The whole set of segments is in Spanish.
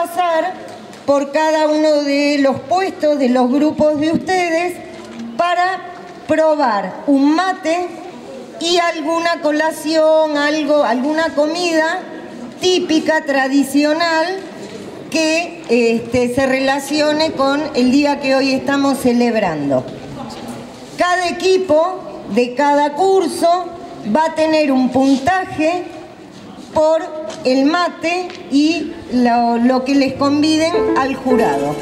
pasar por cada uno de los puestos de los grupos de ustedes para probar un mate y alguna colación, algo, alguna comida típica, tradicional, que este, se relacione con el día que hoy estamos celebrando. Cada equipo de cada curso va a tener un puntaje por el mate y lo, que les conviden al jurado.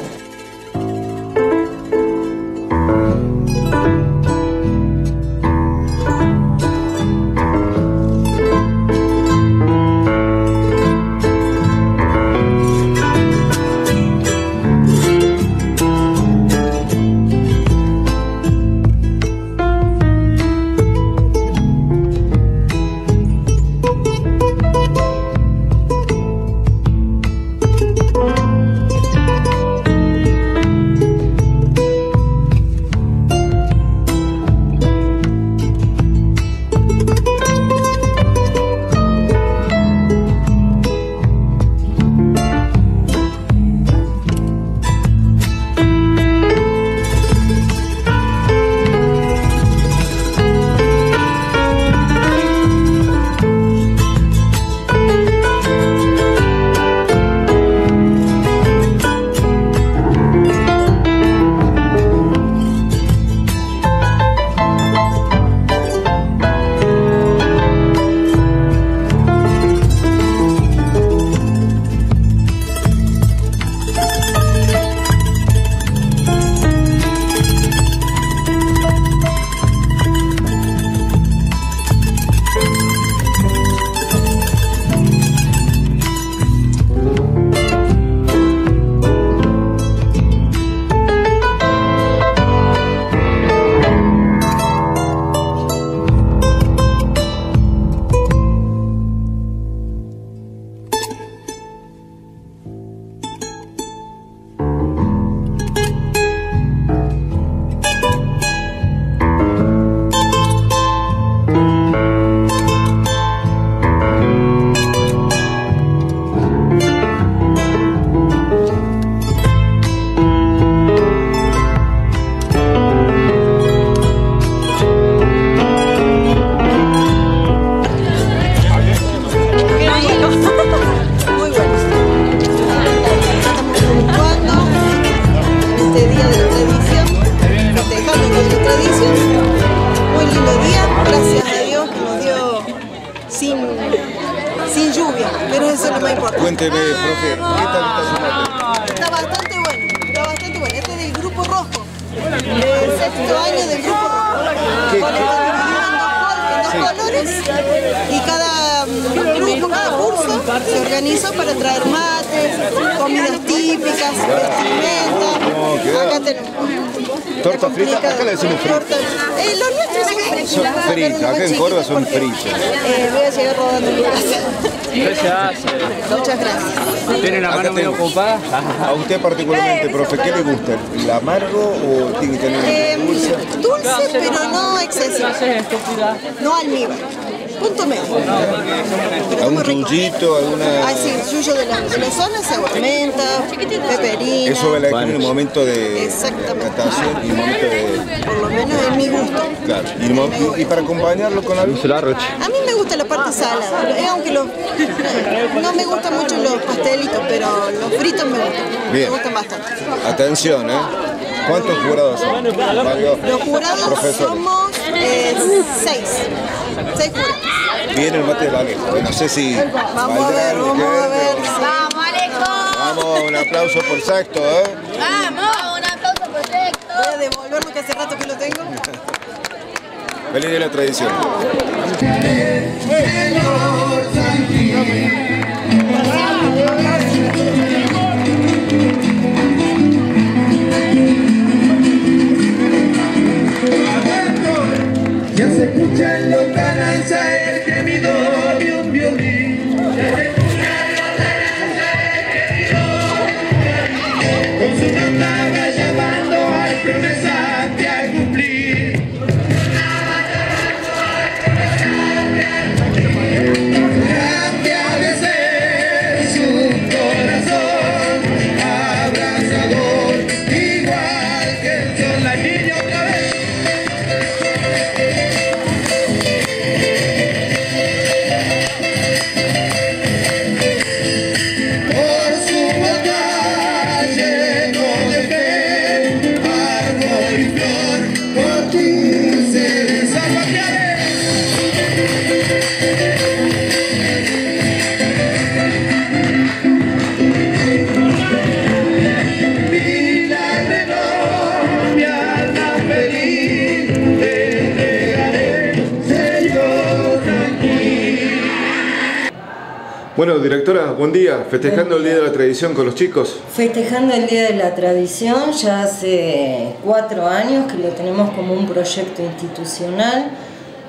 Cuénteme, profe, ¿qué tal está su mate? Está bastante bueno, está bastante bueno. Este es del grupo rojo, del sexto año del grupo rojo. Colores y cada mm, grupo, cada curso se organizó para traer mates, comidas típicas, vestimenta. Acá tenemos. ¿Torta frita? Acá le decimos frita. Eh, los nuestros son Acá en Córdoba son fritas. Eh, voy a llegar rodando mi casa. Gracias. Muchas gracias. ¿Tiene la mano medio tengo. ocupada? A usted particularmente, profe, ¿qué le gusta? ¿El amargo o tiene que tener Eh, dulce? dulce, pero no excesivo. No almíbar. Punto medio. ¿Algún muy rico. chuyito? ¿Alguna...? Ah, sí, yuyo de la, de la zona, seguramente, peperina. Eso va a en el momento de Exactamente. y el momento de... Por lo menos en mi gusto. Claro. Y, y para acompañarlo con algo... A mí me gusta la parte salada, eh, aunque los, no me gustan mucho los pastelitos, pero los fritos me gustan. Bien. Me gustan bastante. Atención, ¿eh? ¿Cuántos jurados son? Los jurados profesor. somos eh, seis. Seis jurados. Viene el mate de Vallejo. No sé si... Vamos a ver, vamos a ver. ¡Vamos, Alejo! Vamos, un aplauso por sexto, ¿eh? ¡Vamos! Un aplauso perfecto. Voy a devolverlo que hace rato que lo tengo. Feliz de la tradición. Ya se escucha en lontananza el gemido Bueno, directora, buen día. Festejando el Día de la Tradición con los chicos. Festejando el Día de la Tradición, ya hace cuatro años que lo tenemos como un proyecto institucional.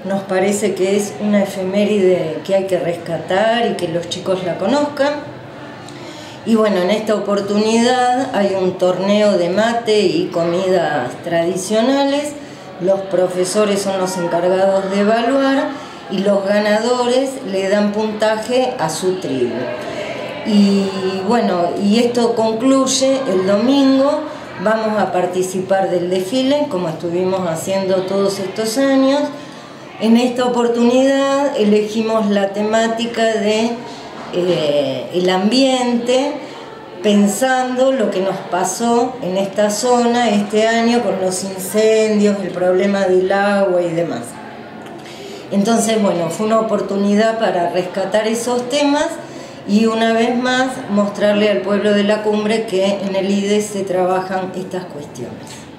Nos parece que es una efeméride que hay que rescatar y que los chicos la conozcan. Y bueno, en esta oportunidad hay un torneo de mate y comidas tradicionales. Los profesores son los encargados de evaluar y los ganadores le dan puntaje a su tribu. Y bueno, y esto concluye el domingo, vamos a participar del desfile como estuvimos haciendo todos estos años. En esta oportunidad elegimos la temática de eh, el ambiente, pensando lo que nos pasó en esta zona este año con los incendios, el problema del agua y demás. Entonces, bueno, fue una oportunidad para rescatar esos temas y una vez más mostrarle al pueblo de la cumbre que en el IDE se trabajan estas cuestiones.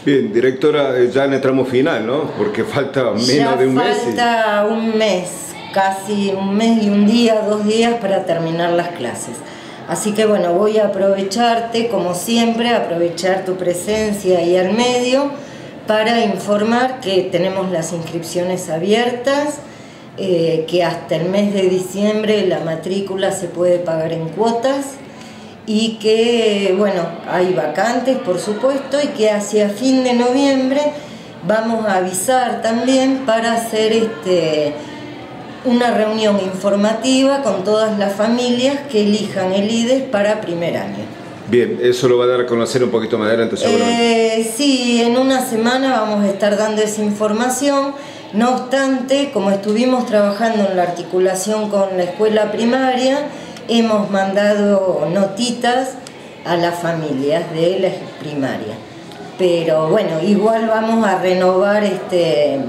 Bien, directora, eh, ya en el tramo final, ¿no? Porque falta menos Ya de un mes. y- Falta un mes, casi un mes y un día, dos días para terminar las clases. Así que bueno, voy a aprovecharte, como siempre, aprovechar tu presencia ahí al medio para informar que tenemos las inscripciones abiertas, eh, que hasta el mes de diciembre la matrícula se puede pagar en cuotas y que, bueno, hay vacantes, por supuesto, y que hacia fin de noviembre vamos a avisar también para hacer este, una reunión informativa con todas las familias que elijan el IDES para primer año. Bien, eso lo va a dar a conocer un poquito más adelante. Eh, sí, en una semana vamos a estar dando esa información. No obstante, como estuvimos trabajando en la articulación con la escuela primaria, hemos mandado notitas a las familias de la primaria. Pero bueno, igual vamos a renovar este,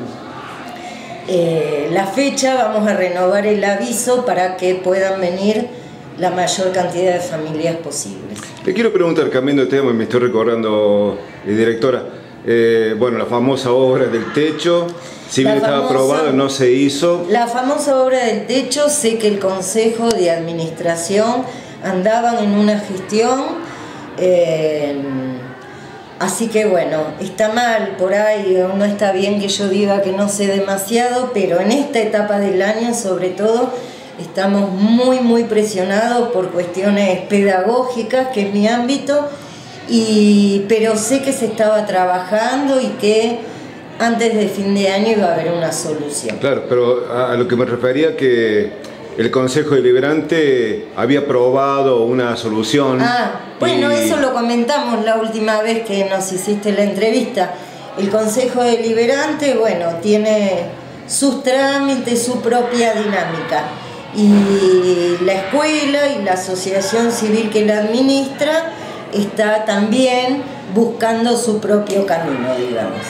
eh, la fecha, vamos a renovar el aviso para que puedan venir la mayor cantidad de familias posibles. Le quiero preguntar, cambiando de tema, me estoy recordando, eh, directora, eh, bueno, la famosa obra del techo, si bien estaba aprobada, no se hizo. La famosa obra del techo, sé que el Consejo de Administración andaban en una gestión, eh, así que bueno, está mal por ahí, no está bien que yo diga que no sé demasiado, pero en esta etapa del año sobre todo estamos muy muy presionados por cuestiones pedagógicas, que es mi ámbito, y, pero sé que se estaba trabajando y que antes de fin de año iba a haber una solución. Claro, pero a, lo que me refería que el Consejo Deliberante había aprobado una solución. Ah, bueno, y- eso lo comentamos la última vez que nos hiciste la entrevista. El Consejo Deliberante, bueno, tiene sus trámites, su propia dinámica. Y la escuela y la asociación civil que la administra está también buscando su propio camino, digamos.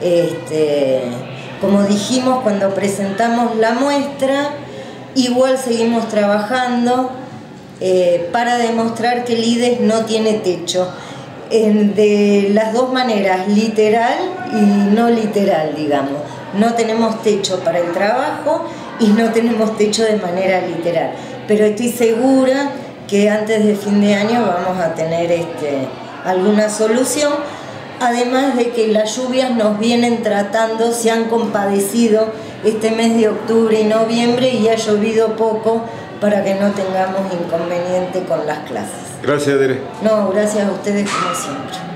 Este, como dijimos cuando presentamos la muestra, igual seguimos trabajando eh, para demostrar que el IDES no tiene techo. En- de las dos maneras, literal y no literal, digamos. No tenemos techo para el trabajo y no tenemos techo de manera literal. Pero estoy segura que antes de fin de año vamos a tener este, alguna solución. Además de que las lluvias nos vienen tratando, se han compadecido este mes de octubre y noviembre y ha llovido poco para que no tengamos inconveniente con las clases. Gracias, Dere. No, gracias a ustedes como siempre.